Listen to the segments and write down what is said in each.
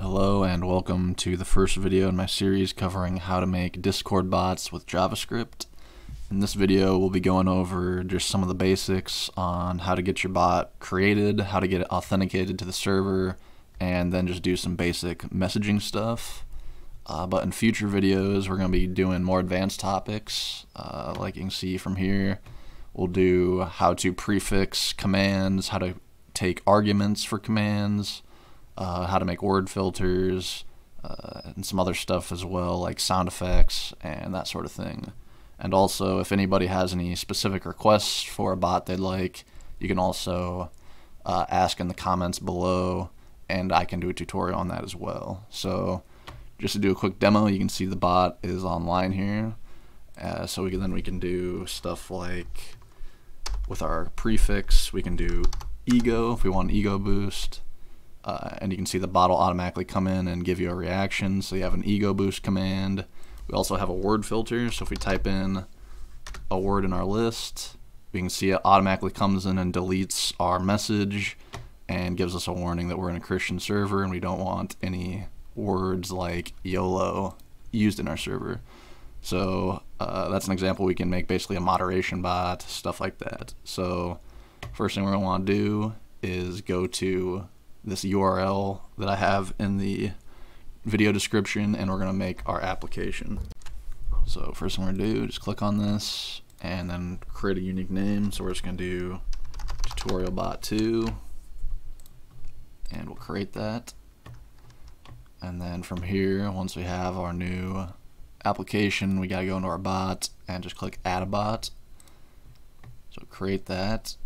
Hello and welcome to the first video in my series covering how to make Discord bots with JavaScript. In this video we'll be going over just some of the basics on how to get your bot created, how to get it authenticated to the server, and then just do some basic messaging stuff. Uh, but in future videos we're going to be doing more advanced topics, uh, like you can see from here. We'll do how to prefix commands, how to take arguments for commands, uh, how to make word filters, uh, and some other stuff as well, like sound effects and that sort of thing. And also, if anybody has any specific requests for a bot they'd like, you can also uh, ask in the comments below, and I can do a tutorial on that as well. So, just to do a quick demo, you can see the bot is online here. Uh, so we can, then we can do stuff like with our prefix, we can do ego if we want ego boost. Uh, and you can see the bot will automatically come in and give you a reaction. So you have an ego boost command. We also have a word filter. So if we type in a word in our list, we can see it automatically comes in and deletes our message and gives us a warning that we're in a Christian server and we don't want any words like YOLO used in our server. So uh, that's an example we can make basically a moderation bot, stuff like that. So first thing we're going to want to do is go to this URL that I have in the video description and we're going to make our application. So first thing we're going to do, just click on this and then create a unique name. So we're just going to do tutorial bot 2 and we'll create that. And then from here, once we have our new application, we got to go into our bot and just click add a bot. So create that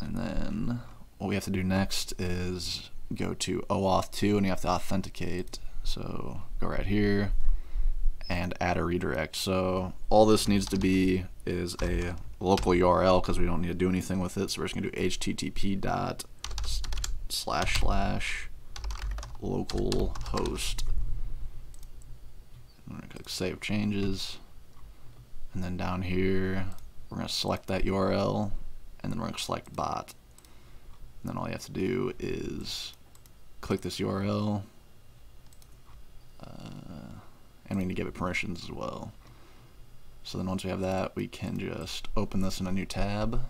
and then what we have to do next is go to OAuth 2 and you have to authenticate. So go right here and add a redirect. So all this needs to be is a local URL because we don't need to do anything with it. So we're just going to do http dot slash slash local host. I'm to click save changes. And then down here, we're going to select that URL and then we're going to select bot. And then all you have to do is click this URL, uh, and we need to give it permissions as well. So then once we have that, we can just open this in a new tab,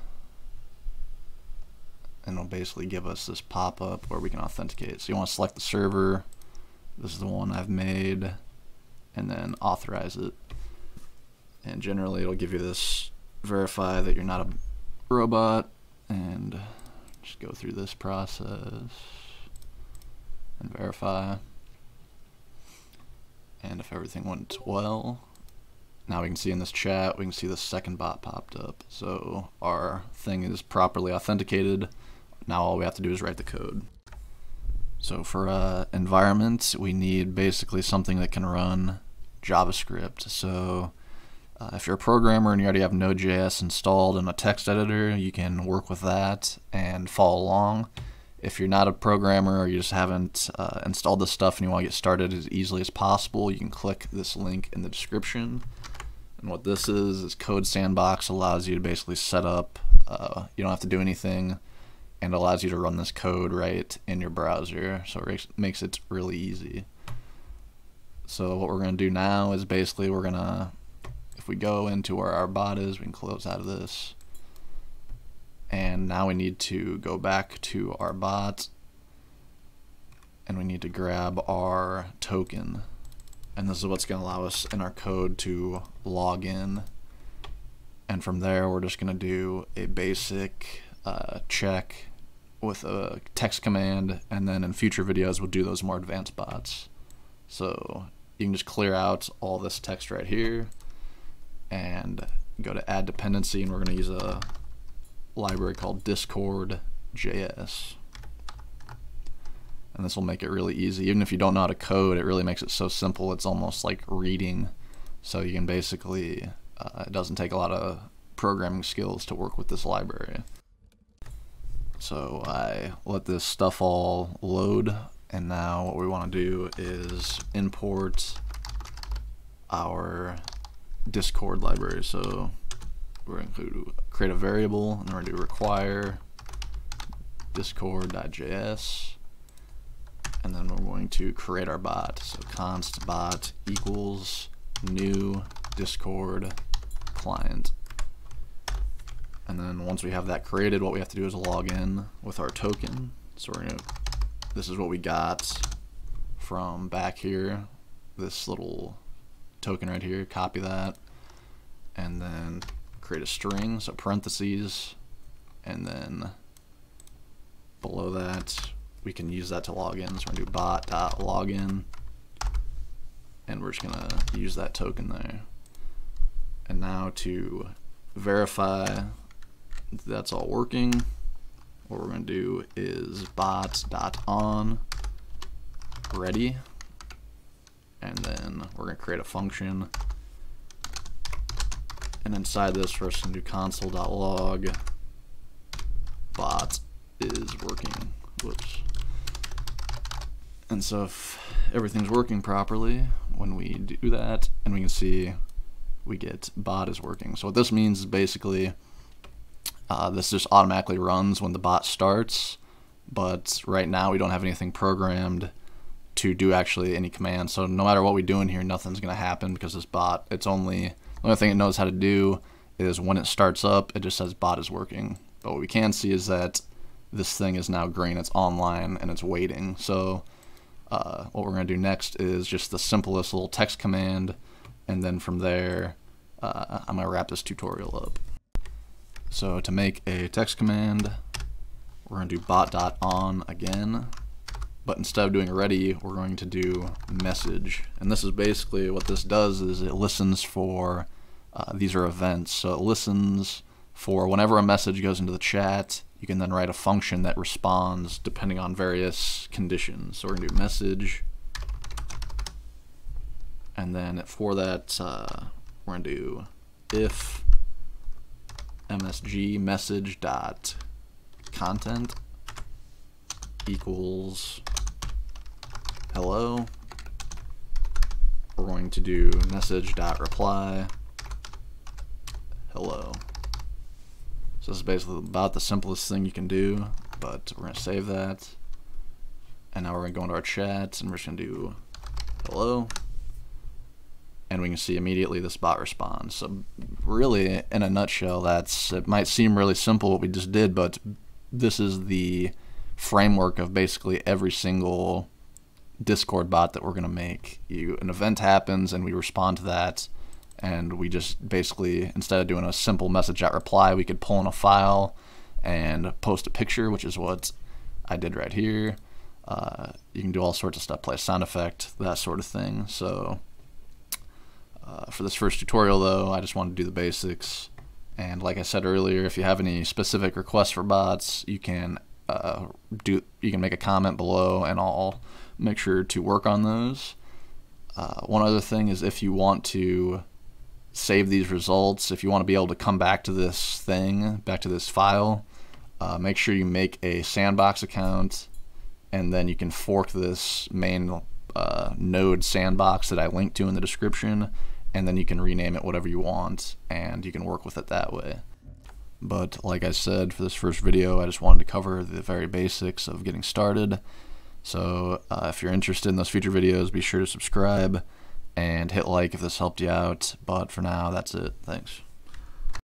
and it'll basically give us this pop-up where we can authenticate. So you want to select the server, this is the one I've made, and then authorize it. And generally it'll give you this verify that you're not a robot, and just go through this process and verify. And if everything went well, now we can see in this chat, we can see the second bot popped up. So our thing is properly authenticated. Now all we have to do is write the code. So for uh, environment, we need basically something that can run JavaScript. So uh, if you're a programmer and you already have Node.js installed in a text editor, you can work with that and follow along. If you're not a programmer or you just haven't uh, installed this stuff and you want to get started as easily as possible, you can click this link in the description. And what this is, is Code Sandbox allows you to basically set up, uh, you don't have to do anything, and allows you to run this code right in your browser. So it makes it really easy. So what we're going to do now is basically we're going to we go into where our bot is, we can close out of this. And now we need to go back to our bot and we need to grab our token. And this is what's going to allow us in our code to log in. And from there, we're just going to do a basic uh, check with a text command. And then in future videos, we'll do those more advanced bots. So you can just clear out all this text right here and go to add dependency and we're going to use a library called discord.js and this will make it really easy. Even if you don't know how to code it really makes it so simple. It's almost like reading. So you can basically uh, it doesn't take a lot of programming skills to work with this library. So I let this stuff all load and now what we want to do is import our Discord library. So we're going to create a variable and we're going to require discord.js and then we're going to create our bot. So const bot equals new Discord client. And then once we have that created, what we have to do is log in with our token. So we're gonna, this is what we got from back here, this little token right here, copy that, and then create a string, so parentheses, and then below that, we can use that to log in. So we're gonna do bot.login, and we're just gonna use that token there. And now to verify that's all working, what we're going to do is bot.on ready, and then we're going to create a function. And inside this, we're just going to do console.log bot is working. Whoops. And so if everything's working properly, when we do that, and we can see we get bot is working. So what this means is basically uh, this just automatically runs when the bot starts, but right now we don't have anything programmed to do actually any commands. So no matter what we do in here, nothing's going to happen because this bot, it's only, the only thing it knows how to do is when it starts up, it just says bot is working. But what we can see is that this thing is now green, it's online, and it's waiting. So uh, what we're going to do next is just the simplest little text command, and then from there, uh, I'm going to wrap this tutorial up. So to make a text command, we're going to do bot.on again, but instead of doing ready, we're going to do message. And this is basically what this does is it listens for, uh, these are events, so it listens for whenever a message goes into the chat, you can then write a function that responds depending on various conditions. So we're to do message, and then for that, uh, we're to do if msg message dot content equals hello. We're going to do message dot reply hello. So this is basically about the simplest thing you can do, but we're going to save that. And now we're going to go into our chat and we're just going to do hello and we can see immediately this bot responds. So really, in a nutshell, that's it might seem really simple what we just did, but this is the framework of basically every single Discord bot that we're going to make. You An event happens and we respond to that, and we just basically, instead of doing a simple message at reply, we could pull in a file and post a picture, which is what I did right here. Uh, you can do all sorts of stuff, play a sound effect, that sort of thing. So uh, for this first tutorial though, I just wanted to do the basics. And like I said earlier, if you have any specific requests for bots, you can uh, do you can make a comment below, and I'll make sure to work on those. Uh, one other thing is if you want to save these results, if you want to be able to come back to this thing, back to this file, uh, make sure you make a sandbox account, and then you can fork this main uh, node sandbox that I linked to in the description and then you can rename it whatever you want and you can work with it that way. But like I said, for this first video, I just wanted to cover the very basics of getting started. So uh, if you're interested in those future videos, be sure to subscribe and hit like if this helped you out. But for now, that's it. Thanks.